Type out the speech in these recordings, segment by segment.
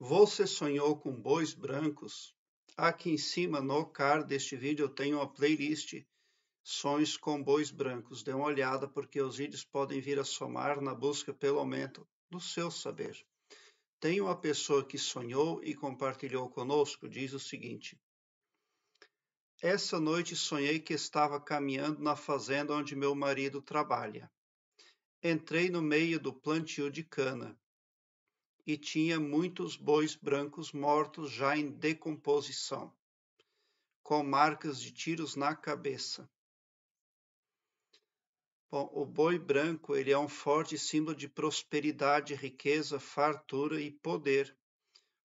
Você sonhou com bois brancos? Aqui em cima no card deste vídeo eu tenho uma playlist Sonhos com bois brancos. Dê uma olhada porque os vídeos podem vir a somar na busca pelo aumento do seu saber. Tem uma pessoa que sonhou e compartilhou conosco, diz o seguinte: Essa noite sonhei que estava caminhando na fazenda onde meu marido trabalha. Entrei no meio do plantio de cana e tinha muitos bois brancos mortos já em decomposição, com marcas de tiros na cabeça. Bom, o boi branco ele é um forte símbolo de prosperidade, riqueza, fartura e poder,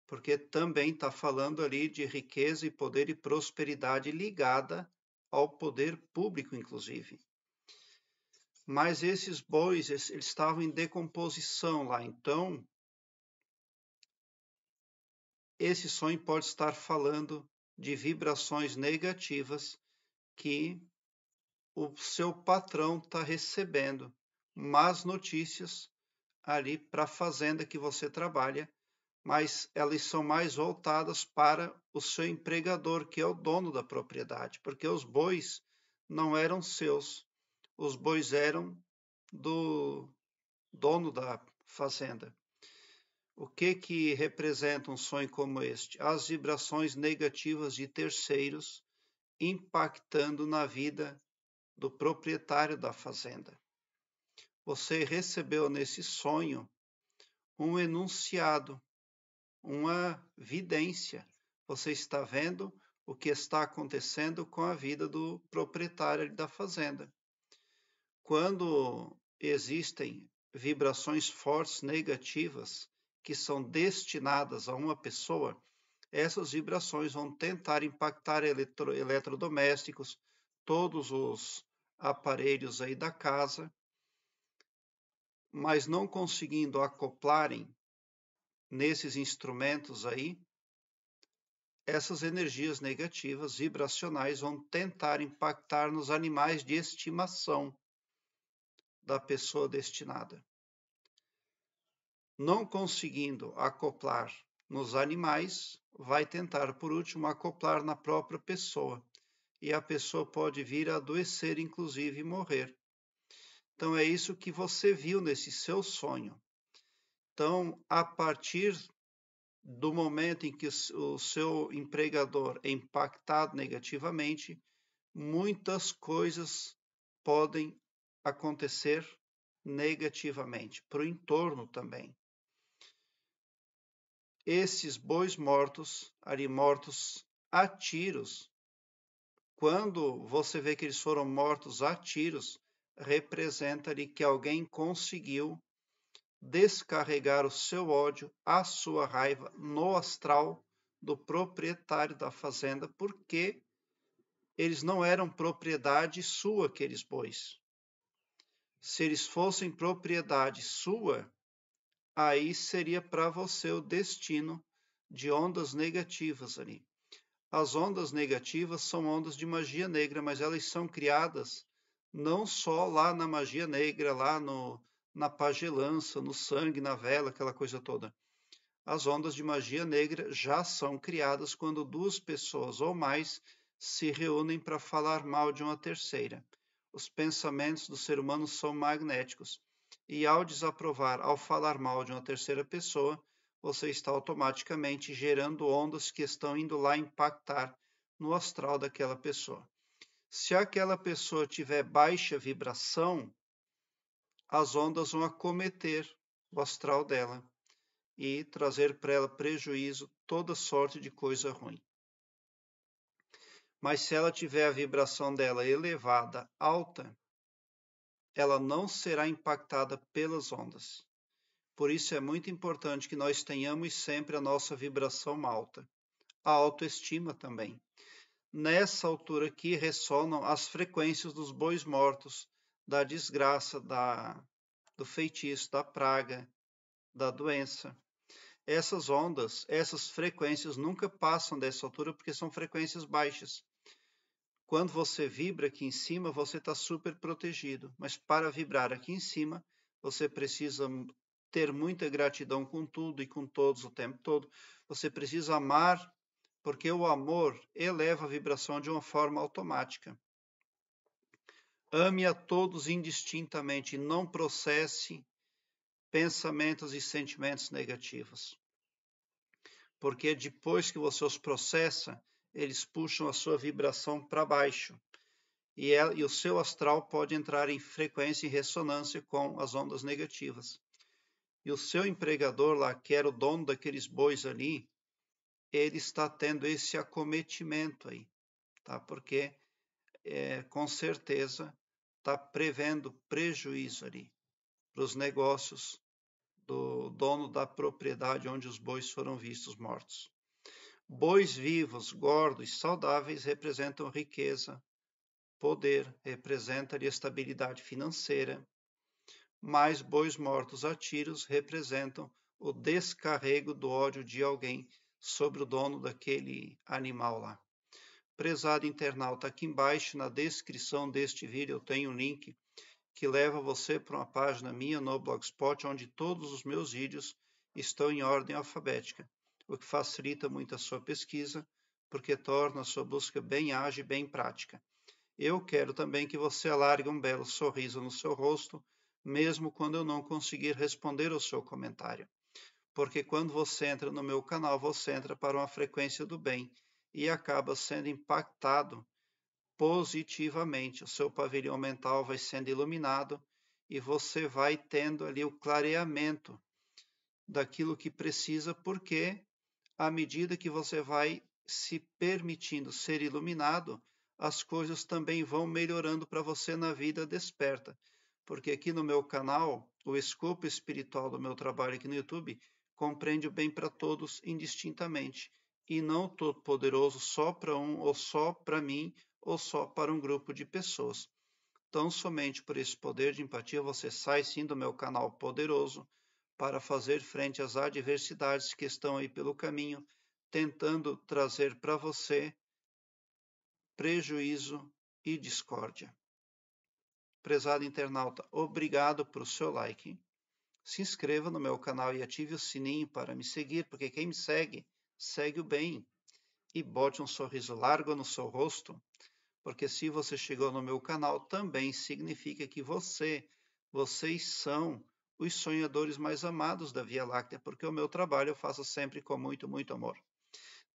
porque também está falando ali de riqueza e poder e prosperidade ligada ao poder público, inclusive. Mas esses bois eles estavam em decomposição lá, então esse sonho pode estar falando de vibrações negativas que o seu patrão está recebendo, más notícias ali para a fazenda que você trabalha, mas elas são mais voltadas para o seu empregador, que é o dono da propriedade, porque os bois não eram seus, os bois eram do dono da fazenda. O que que representa um sonho como este? As vibrações negativas de terceiros impactando na vida do proprietário da fazenda. Você recebeu nesse sonho um enunciado, uma vidência. Você está vendo o que está acontecendo com a vida do proprietário da fazenda. Quando existem vibrações fortes negativas, que são destinadas a uma pessoa, essas vibrações vão tentar impactar eletro, eletrodomésticos, todos os aparelhos aí da casa, mas não conseguindo acoplarem nesses instrumentos aí, essas energias negativas vibracionais vão tentar impactar nos animais de estimação da pessoa destinada não conseguindo acoplar nos animais, vai tentar, por último, acoplar na própria pessoa. E a pessoa pode vir a adoecer, inclusive, e morrer. Então, é isso que você viu nesse seu sonho. Então, a partir do momento em que o seu empregador é impactado negativamente, muitas coisas podem acontecer negativamente, para o entorno também esses bois mortos, ali mortos a tiros, quando você vê que eles foram mortos a tiros, representa ali que alguém conseguiu descarregar o seu ódio, a sua raiva no astral do proprietário da fazenda, porque eles não eram propriedade sua, aqueles bois. Se eles fossem propriedade sua, aí seria para você o destino de ondas negativas ali. As ondas negativas são ondas de magia negra, mas elas são criadas não só lá na magia negra, lá no, na pagelança, no sangue, na vela, aquela coisa toda. As ondas de magia negra já são criadas quando duas pessoas ou mais se reúnem para falar mal de uma terceira. Os pensamentos do ser humano são magnéticos e ao desaprovar, ao falar mal de uma terceira pessoa, você está automaticamente gerando ondas que estão indo lá impactar no astral daquela pessoa. Se aquela pessoa tiver baixa vibração, as ondas vão acometer o astral dela e trazer para ela prejuízo, toda sorte de coisa ruim. Mas se ela tiver a vibração dela elevada, alta, ela não será impactada pelas ondas. Por isso é muito importante que nós tenhamos sempre a nossa vibração alta. A autoestima também. Nessa altura aqui ressonam as frequências dos bois mortos, da desgraça, da, do feitiço, da praga, da doença. Essas ondas, essas frequências nunca passam dessa altura porque são frequências baixas. Quando você vibra aqui em cima, você está super protegido. Mas para vibrar aqui em cima, você precisa ter muita gratidão com tudo e com todos o tempo todo. Você precisa amar, porque o amor eleva a vibração de uma forma automática. Ame a todos indistintamente, não processe pensamentos e sentimentos negativos. Porque depois que você os processa, eles puxam a sua vibração para baixo. E, e o seu astral pode entrar em frequência e ressonância com as ondas negativas. E o seu empregador lá, que era o dono daqueles bois ali, ele está tendo esse acometimento aí, tá? Porque é, com certeza está prevendo prejuízo ali para os negócios do dono da propriedade onde os bois foram vistos mortos. Bois vivos, gordos, saudáveis representam riqueza, poder, representa estabilidade financeira, mas bois mortos a tiros representam o descarrego do ódio de alguém sobre o dono daquele animal lá. Prezado internauta, aqui embaixo na descrição deste vídeo eu tenho um link que leva você para uma página minha no Blogspot, onde todos os meus vídeos estão em ordem alfabética, o que facilita muito a sua pesquisa, porque torna a sua busca bem ágil e bem prática. Eu quero também que você alargue um belo sorriso no seu rosto, mesmo quando eu não conseguir responder ao seu comentário. Porque quando você entra no meu canal, você entra para uma frequência do bem e acaba sendo impactado positivamente. O seu pavilhão mental vai sendo iluminado e você vai tendo ali o clareamento daquilo que precisa, porque à medida que você vai se permitindo ser iluminado, as coisas também vão melhorando para você na vida desperta. Porque aqui no meu canal, o escopo espiritual do meu trabalho aqui no YouTube compreende o bem para todos indistintamente e não todo-poderoso só para um ou só para mim ou só para um grupo de pessoas. Tão somente por esse poder de empatia você sai sim do meu canal poderoso para fazer frente às adversidades que estão aí pelo caminho, tentando trazer para você prejuízo e discórdia. Prezado internauta, obrigado por seu like. Se inscreva no meu canal e ative o sininho para me seguir, porque quem me segue segue o bem e bote um sorriso largo no seu rosto, porque se você chegou no meu canal, também significa que você, vocês são os sonhadores mais amados da Via Láctea, porque o meu trabalho eu faço sempre com muito, muito amor.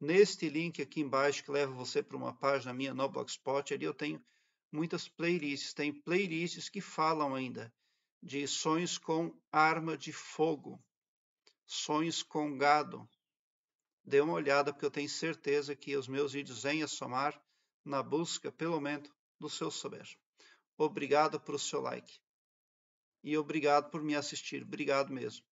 Neste link aqui embaixo, que leva você para uma página minha no Blogspot, ali eu tenho muitas playlists. Tem playlists que falam ainda de sonhos com arma de fogo, sonhos com gado, dê uma olhada, porque eu tenho certeza que os meus vídeos vêm a somar na busca, pelo menos, do seu saber. Obrigado por o seu like. E obrigado por me assistir. Obrigado mesmo.